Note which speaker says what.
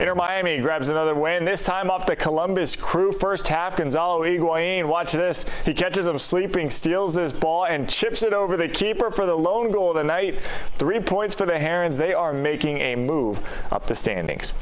Speaker 1: Inter Miami grabs another win, this time off the Columbus Crew. First half, Gonzalo Higuain, watch this. He catches him sleeping, steals this ball, and chips it over the keeper for the lone goal of the night. Three points for the Herons. They are making a move up the standings.